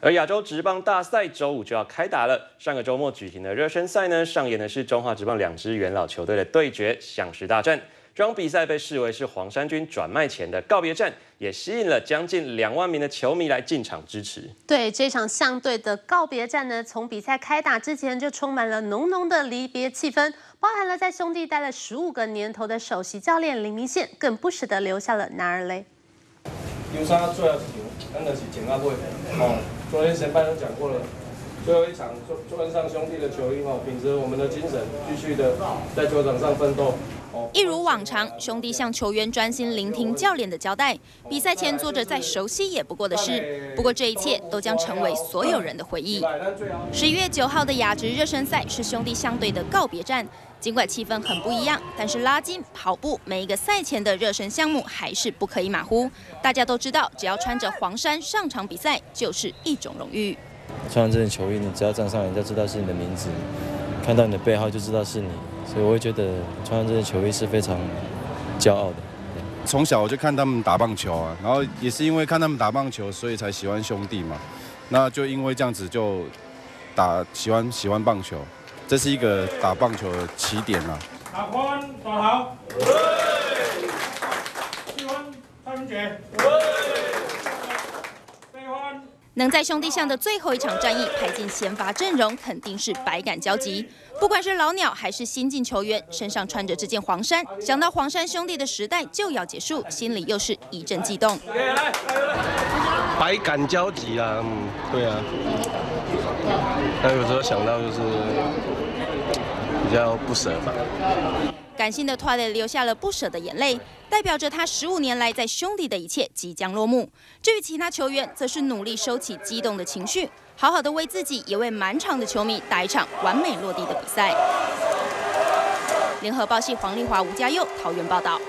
而亚洲职棒大赛周五就要开打了。上个周末举行的热身赛呢，上演的是中华职棒两支元老球队的对决，相识大战。这场比赛被视为是黄山军转卖前的告别战，也吸引了将近两万名的球迷来进场支持。对这场相对的告别战呢，从比赛开打之前就充满了浓浓的离别气氛，包含了在兄弟待了十五个年头的首席教练林明宪，更不舍得留下了男儿泪。有啥最后一场，真的是前阿妹哦。昨天前半都讲过了，最后一场专专上兄弟的球衣哦，秉持我们的精神，继续的在球场上奋斗。一如往常，兄弟向球员专心聆听教练的交代。比赛前做着再熟悉也不过的事，不过这一切都将成为所有人的回忆。十一月九号的亚职热身赛是兄弟相对的告别战，尽管气氛很不一样，但是拉筋、跑步每一个赛前的热身项目还是不可以马虎。大家都知道，只要穿着黄衫上场比赛，就是一种荣誉。穿上这件球衣，你只要站上，人家知道是你的名字，看到你的背号就知道是你。所以我会觉得穿上这件球衣是非常骄傲的。从小我就看他们打棒球啊，然后也是因为看他们打棒球，所以才喜欢兄弟嘛。那就因为这样子就打喜欢喜欢棒球，这是一个打棒球的起点啊。打宽打好，喜欢蔡文杰。能在兄弟象的最后一场战役排进先发阵容，肯定是百感交集。不管是老鸟还是新进球员，身上穿着这件黄衫，想到黄山兄弟的时代就要结束，心里又是一阵激动。百感交集啦，嗯，对啊。那有时候想到就是比较不舍吧。感性的 t 磊流下了不舍的眼泪，代表着他十五年来在兄弟的一切即将落幕。至于其他球员，则是努力收起激动的情绪，好好的为自己也为满场的球迷打一场完美落地的比赛。联合报系黄丽华、吴家佑桃园报道。